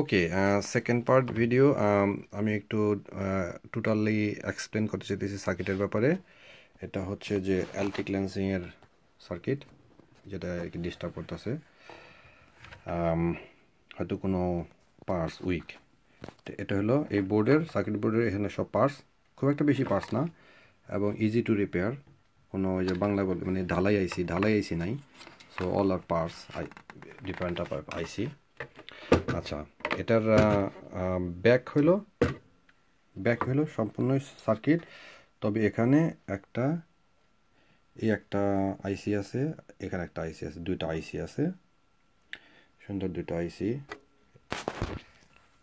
Okay second part video আমি একটু totally explain করতে চাইতেছি সার্কিটের ব্যাপারে। এটা হচ্ছে যে অ্যালটি ক্লেন্সিংয়ের সার্কিট যেটা আর কি ডিস্টার্ব করতেছে। হয়তো কোনো পার্টস উইক তো এটা হলো এই বোর্ডের সার্কিট বোর্ডের এখানে সব পার্টস খুব একটা বেশি পার্টস না, এবং ইজি টু রিপেয়ার কোনো ওই যে বাংলা বলে মানে ঢালাই আইসি ঢালাই আইসি নাই। So all are parts I different IC আচ্ছা এটার ব্যাক হলো ব্যাক হলো সম্পূর্ণ সার্কিট তবে এখানে একটা, এই একটা আইসি আছে, এখানে একটা আইসি আছে, দুইটা আইসি আছে। সুন্দর দুটো আইসি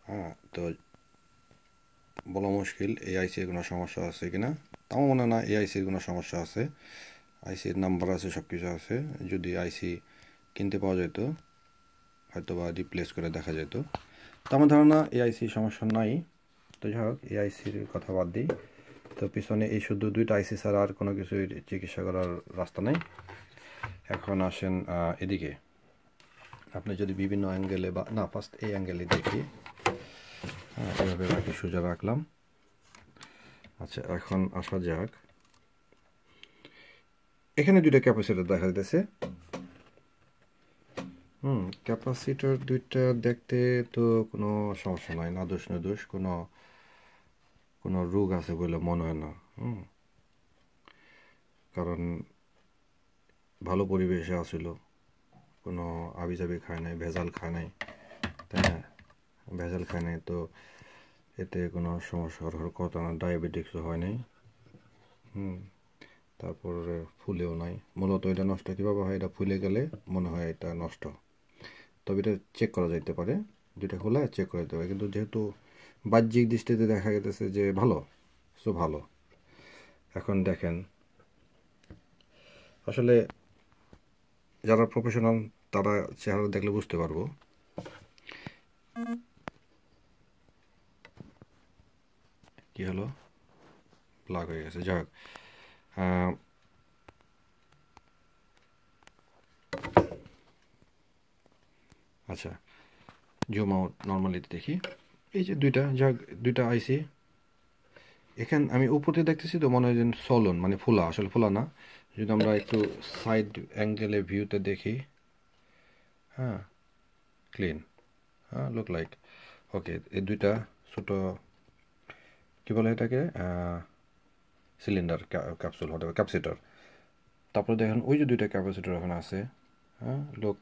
হ্যাঁ তো বলা মুশকিল, এই আইসির কোনো সমস্যা আছে কিনা? তাও মনে না, এই আইসির কোনো সমস্যা আছে। আইসির নাম্বার আছে সব কিছু আছে। যদি আইসি কিনতে পাওয়া যেত হয়তো বা রিপ্লেস করে দেখা যেত। তো আমার ধারণা এআইসি সমস্যা নাই। তো যাই হোক এআইসির কথা বাদ দিই। তো পিছনে এই শুধু দুইটা আইসি ছাড়া আর কোনো কিছুই চিকিৎসা করার রাস্তা নেই। এখন আসেন এদিকে। আপনি যদি বিভিন্ন অ্যাঙ্গেলে বা, না ফার্স্ট এই অ্যাঙ্গেলে দেখি এভাবে বাকি সোজা রাখলাম। আচ্ছা এখন আসা যাক। এখানে দুইটা ক্যাপাসিটার দেখা যাচ্ছে হুম ক্যাপাসিটার দুইটা দেখতে তো কোনো সমস্যা নয় না দোষ না দোষ, কোনো কোনো রোগ আছে বলে মনে হয় না, হুম। কারণ ভালো পরিবেশে আসিল কোনো আবিজাবি খায় নাই, ভেজাল খায় নাই, তাই না? ভেজাল খায় নাই তো এতে কোনো সমস্যা হওয়ার কথা না ডায়াবেটিক্সও হয় নাই, হুম। তারপরে ফুলেও নাই, মূলত এটা নষ্ট কীভাবে হয়, এটা ফুলে গেলে মনে হয় এটা নষ্ট। তবে এটা চেক করা যাইতে পারে। যেটা খোলা চেক করা যেতে পারে। কিন্তু যেহেতু বাহ্যিক দৃষ্টিতে দেখা গেতেছে যে ভালো সো ভালো। এখন দেখেন, আসলে যারা প্রফেশনাল তারা চেহারা দেখলে বুঝতে পারব। কি হলো? ব্লাক হয়ে গেছে। যাই হোক আচ্ছা জুম আউট নর্মালিতে দেখি। এই যে দুইটা যা দুইটা আইসি এখান, আমি উপরে দেখতেছি তো মনে হয় যেন সলন মানে ফোলা, আসলে ফোলা না। যদি আমরা একটু সাইড অ্যাঙ্গেলে ভিউতে দেখি। হ্যাঁ ক্লিন হ্যাঁ লুক লাইক ওকে এই দুইটা ছোটো, কী বলে এটাকে? সিলিন্ডার ক্যাপসুল হতে ক্যাপসিটার তারপরে দেখেন, ওই যে দুইটা ক্যাপাসিটার ওখানে আছে। হ্যাঁ look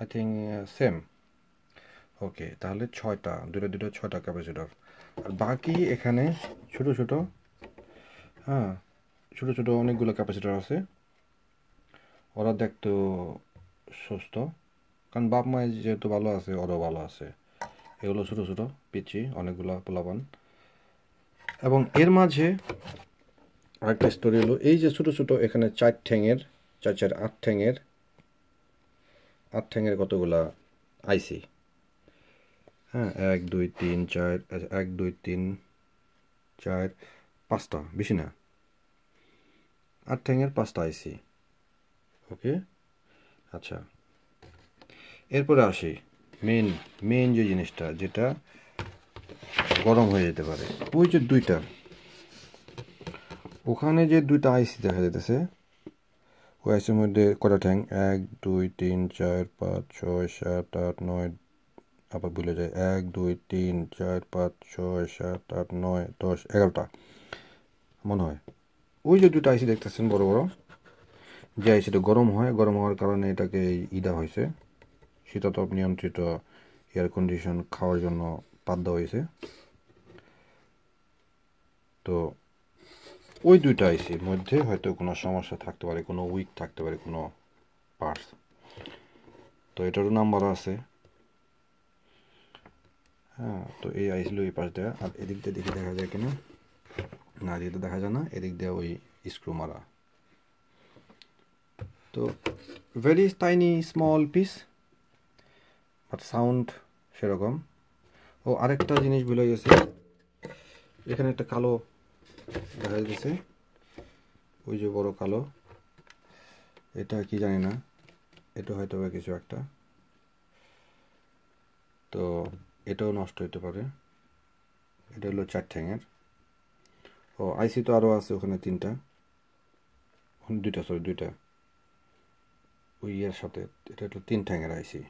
I think same okay তাহলে ছয়টা, দুটো দুটো, ছয়টা ক্যাপাসিটার আর বাকি এখানে ছোট ছোট হ্যাঁ ছোট ছোট অনেকগুলো ক্যাপাসিটার আছে। ওরা দেখতো সুস্থ। কারণ বাপ মায়ের যেহেতু ভালো আছে, ওরাও ভালো আছে। এগুলো ছোটো ছোটো পিচি অনেকগুলো পোলাপান। এবং এর মাঝে আরেকটা স্টোরি হলো, এই যে ছোটো ছোটো এখানে চার ঠ্যাঙের, চার চার, আট ঠ্যাঙের আট ঠ্যাঙের কতগুলা আইসি? হ্যাঁ এক, দুই, তিন, চার এক, দুই, তিন, চার, পাঁচটা, বেশি না। আট ঠ্যাঙের পাঁচটা আইসি। ওকে? আচ্ছা। এরপরে আসি। মেন মেন যে জিনিসটা, যেটা গরম হয়ে যেতে পারে। ওই যে দুইটা। ওখানে যে দুইটা আইসি দেখা যেতেছে ওই আইসির মধ্যে কটা ঠ্যাং? এক, দুই, তিন, চার, পাঁচ, ছয়, সাত, আট, নয়, আবার ভুলে যায় এক, দুই, তিন, চার, পাঁচ, ছয়, সাত, আট, নয়, দশ, এগারোটা। মনে হয়। ওই যে দুটো আইসি দেখতেছেন বড় বড়। যে আইসিটা গরম হয়, গরম হওয়ার কারণে এটাকে ইদা হয়েছে। শীতাতপ নিয়ন্ত্রিত এয়ার কন্ডিশন খাওয়ার জন্য বাধ্য হয়েছে। তো ওই দুইটা আইসির মধ্যে হয়তো কোনো সমস্যা থাকতে পারে, কোনো উইক থাকতে পারে, কোনো পার্টস তো এটারও নাম্বার আছে। হ্যাঁ তো এই আইসিল এই পাশ দেওয়া আর এদিক দিয়ে দেখে দেখা যায় কিনা। না যেটা দেখা যায় না, এদিক দিয়ে ওই স্ক্রু মারা। তো very tiny small piece but sound সেরকম। ও আরেকটা জিনিস ভুলে গেছে। এখানে একটা কালো দেখা যাচ্ছে ওই যে বড় কালো। এটা কি জানি না। এটা হয়তো বা কিছু একটা। তো এটাও নষ্ট হতে পারে। এটা হলো চার ঠ্যাঙের। ও, আইসি তো আরও আছে ওখানে তিনটা। দুইটা সরি দুইটা। ওই ইয়ের সাথে। এটা হলো তিন ঠ্যাঙের আইসি।